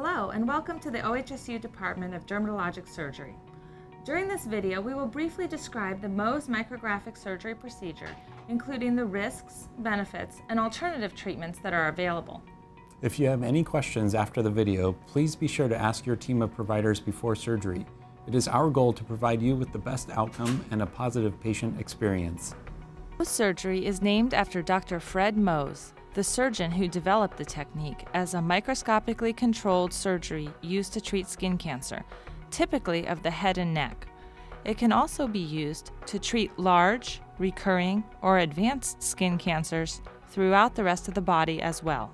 Hello and welcome to the OHSU Department of Dermatologic Surgery. During this video, we will briefly describe the Mohs micrographic surgery procedure, including the risks, benefits, and alternative treatments that are available. If you have any questions after the video, please be sure to ask your team of providers before surgery. It is our goal to provide you with the best outcome and a positive patient experience. Mohs surgery is named after Dr. Fred Mohs, the surgeon who developed the technique as a microscopically controlled surgery used to treat skin cancer, typically of the head and neck. It can also be used to treat large, recurring, or advanced skin cancers throughout the rest of the body as well.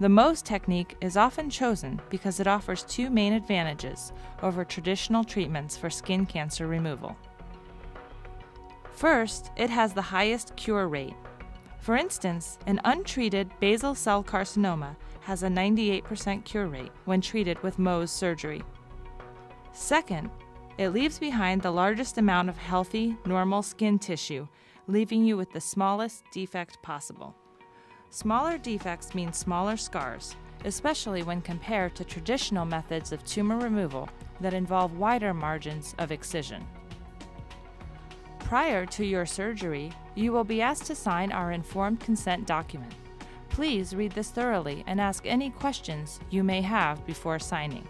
The Mohs technique is often chosen because it offers two main advantages over traditional treatments for skin cancer removal. First, it has the highest cure rate. For instance, an untreated basal cell carcinoma has a 98% cure rate when treated with Mohs surgery. Second, it leaves behind the largest amount of healthy, normal skin tissue, leaving you with the smallest defect possible. Smaller defects mean smaller scars, especially when compared to traditional methods of tumor removal that involve wider margins of excision. Prior to your surgery, you will be asked to sign our informed consent document. Please read this thoroughly and ask any questions you may have before signing.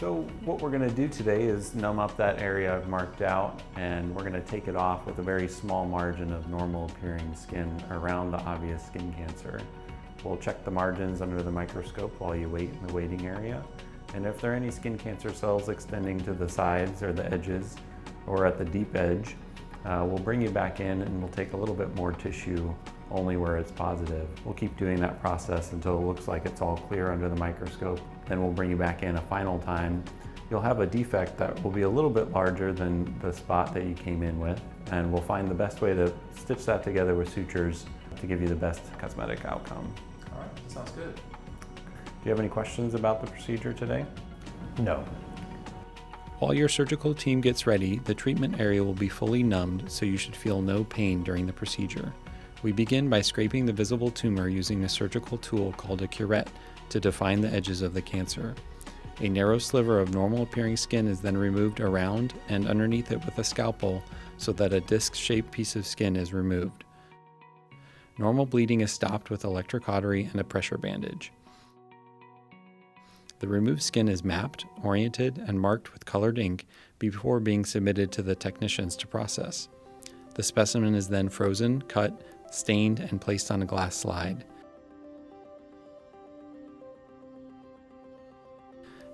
So what we're going to do today is numb up that area I've marked out and we're going to take it off with a very small margin of normal appearing skin around the obvious skin cancer. We'll check the margins under the microscope while you wait in the waiting area. And if there are any skin cancer cells extending to the sides or the edges or at the deep edge, uh, we'll bring you back in and we'll take a little bit more tissue only where it's positive. We'll keep doing that process until it looks like it's all clear under the microscope. Then we'll bring you back in a final time. You'll have a defect that will be a little bit larger than the spot that you came in with, and we'll find the best way to stitch that together with sutures to give you the best cosmetic outcome. All right, that sounds good. Do you have any questions about the procedure today? No. While your surgical team gets ready, the treatment area will be fully numbed, so you should feel no pain during the procedure. We begin by scraping the visible tumor using a surgical tool called a curette to define the edges of the cancer. A narrow sliver of normal appearing skin is then removed around and underneath it with a scalpel so that a disc shaped piece of skin is removed. Normal bleeding is stopped with electrocautery and a pressure bandage. The removed skin is mapped, oriented, and marked with colored ink before being submitted to the technicians to process. The specimen is then frozen, cut, stained, and placed on a glass slide.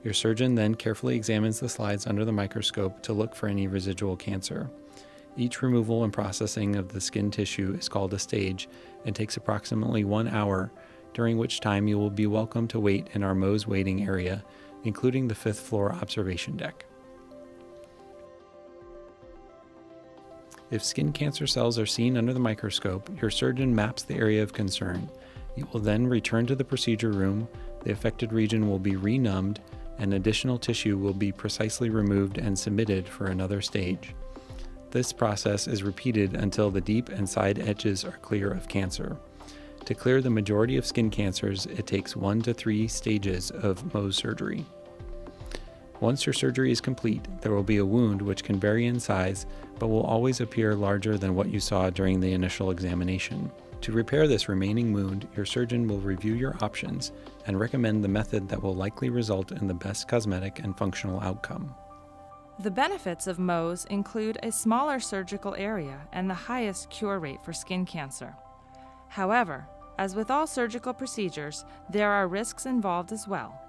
Your surgeon then carefully examines the slides under the microscope to look for any residual cancer. Each removal and processing of the skin tissue is called a stage and takes approximately one hour, during which time you will be welcome to wait in our Mohs waiting area, including the fifth floor observation deck. If skin cancer cells are seen under the microscope, your surgeon maps the area of concern. You will then return to the procedure room, the affected region will be renumbed, and additional tissue will be precisely removed and submitted for another stage. This process is repeated until the deep and side edges are clear of cancer. To clear the majority of skin cancers, it takes one to three stages of Mohs surgery. Once your surgery is complete, there will be a wound which can vary in size but will always appear larger than what you saw during the initial examination. To repair this remaining wound, your surgeon will review your options and recommend the method that will likely result in the best cosmetic and functional outcome. The benefits of Mohs include a smaller surgical area and the highest cure rate for skin cancer. However, as with all surgical procedures, there are risks involved as well.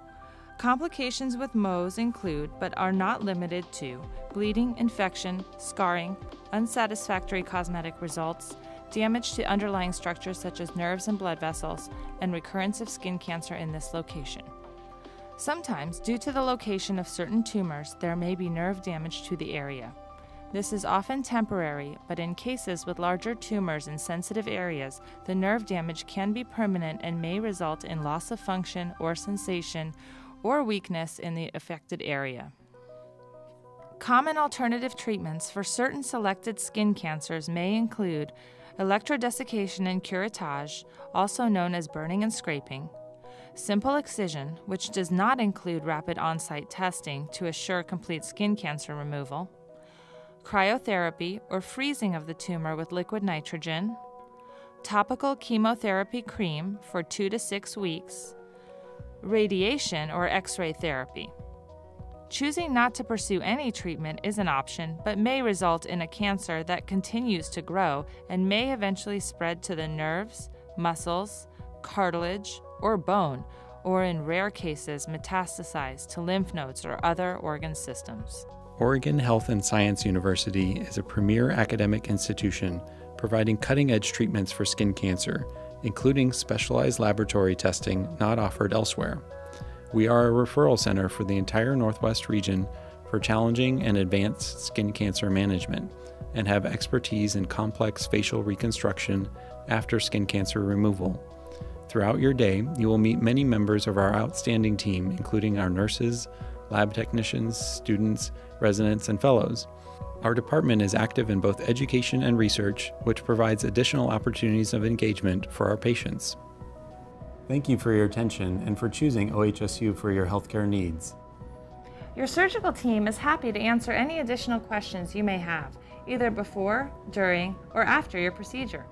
Complications with Mohs include, but are not limited to, bleeding, infection, scarring, unsatisfactory cosmetic results, damage to underlying structures such as nerves and blood vessels, and recurrence of skin cancer in this location. Sometimes, due to the location of certain tumors, there may be nerve damage to the area. This is often temporary, but in cases with larger tumors in sensitive areas, the nerve damage can be permanent and may result in loss of function or sensation or weakness in the affected area. Common alternative treatments for certain selected skin cancers may include electrodesiccation and curettage, also known as burning and scraping, simple excision, which does not include rapid on site testing to assure complete skin cancer removal, cryotherapy or freezing of the tumor with liquid nitrogen, topical chemotherapy cream for two to six weeks, radiation or X ray therapy. Choosing not to pursue any treatment is an option, but may result in a cancer that continues to grow and may eventually spread to the nerves, muscles, cartilage, or bone, or in rare cases metastasize to lymph nodes or other organ systems. Oregon Health and Science University is a premier academic institution providing cutting edge treatments for skin cancer, including specialized laboratory testing not offered elsewhere. We are a referral center for the entire Northwest region for challenging and advanced skin cancer management and have expertise in complex facial reconstruction after skin cancer removal. Throughout your day, you will meet many members of our outstanding team, including our nurses, lab technicians, students, residents, and fellows. Our department is active in both education and research, which provides additional opportunities of engagement for our patients. Thank you for your attention and for choosing OHSU for your healthcare needs. Your surgical team is happy to answer any additional questions you may have, either before, during, or after your procedure.